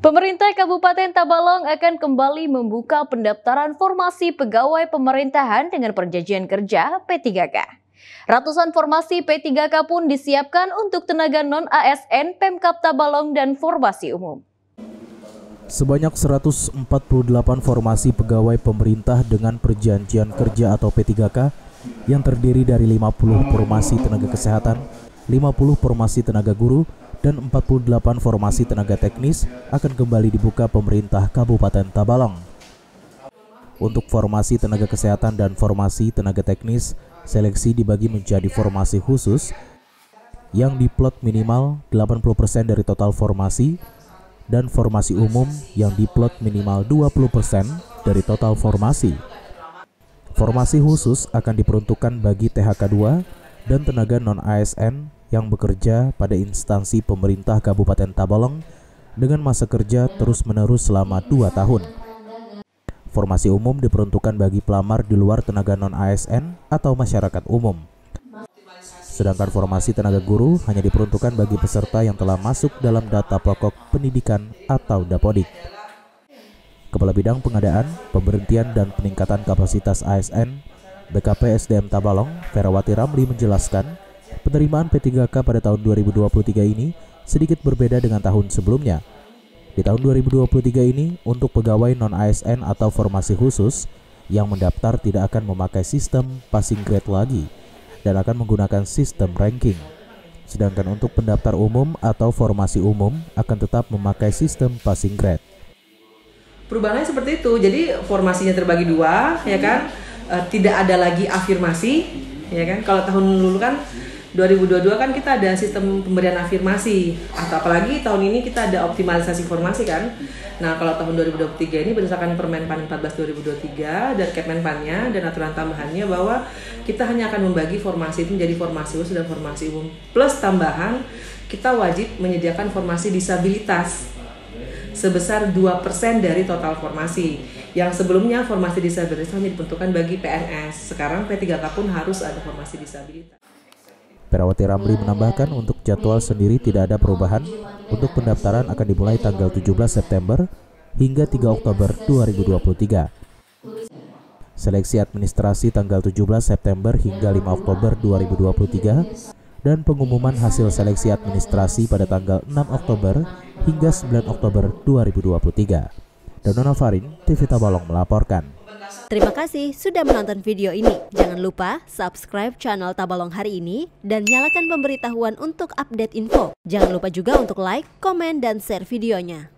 Pemerintah Kabupaten Tabalong akan kembali membuka pendaftaran formasi pegawai pemerintahan dengan perjanjian kerja P3K. Ratusan formasi P3K pun disiapkan untuk tenaga non-ASN Pemkap Tabalong dan formasi umum. Sebanyak 148 formasi pegawai pemerintah dengan perjanjian kerja atau P3K yang terdiri dari 50 formasi tenaga kesehatan, 50 formasi tenaga guru, dan 48 formasi tenaga teknis akan kembali dibuka pemerintah Kabupaten Tabalong. Untuk formasi tenaga kesehatan dan formasi tenaga teknis, seleksi dibagi menjadi formasi khusus yang diplot minimal 80% dari total formasi dan formasi umum yang diplot minimal 20% dari total formasi. Formasi khusus akan diperuntukkan bagi THK 2 dan tenaga non-ASN yang bekerja pada instansi pemerintah Kabupaten Tabalong dengan masa kerja terus-menerus selama dua tahun. Formasi umum diperuntukkan bagi pelamar di luar tenaga non-ASN atau masyarakat umum. Sedangkan formasi tenaga guru hanya diperuntukkan bagi peserta yang telah masuk dalam data pokok pendidikan atau Dapodik. Kepala Bidang Pengadaan, Pemberhentian dan Peningkatan Kapasitas ASN, BKP SDM Tabalong, Ferawati Ramli menjelaskan, penerimaan P3K pada tahun 2023 ini sedikit berbeda dengan tahun sebelumnya. Di tahun 2023 ini, untuk pegawai non-ASN atau formasi khusus yang mendaftar tidak akan memakai sistem passing grade lagi dan akan menggunakan sistem ranking. Sedangkan untuk pendaftar umum atau formasi umum akan tetap memakai sistem passing grade. Perubahannya seperti itu, jadi formasinya terbagi dua, ya kan? E, tidak ada lagi afirmasi, ya kan? Kalau tahun dulu kan 2022 kan kita ada sistem pemberian afirmasi. Atau apalagi tahun ini kita ada optimalisasi formasi kan. Nah kalau tahun 2023 ini berdasarkan Permenpan 14 2023 dan Kemenpannya dan aturan tambahannya bahwa kita hanya akan membagi formasi itu menjadi formasi khusus dan formasi umum. Plus tambahan kita wajib menyediakan formasi disabilitas sebesar 2% dari total formasi. Yang sebelumnya formasi disabilitas hanya diperuntukkan bagi PNS sekarang P3K pun harus ada formasi disabilitas Perawati Ramli menambahkan untuk jadwal sendiri tidak ada perubahan. Untuk pendaftaran akan dimulai tanggal 17 September hingga 3 Oktober 2023. Seleksi administrasi tanggal 17 September hingga 5 Oktober 2023 dan pengumuman hasil seleksi administrasi pada tanggal 6 Oktober hingga 9 Oktober 2023. Donona Farin, TV Tabalong melaporkan. Terima kasih sudah menonton video ini. Jangan lupa subscribe channel Tabalong hari ini dan nyalakan pemberitahuan untuk update info. Jangan lupa juga untuk like, komen, dan share videonya.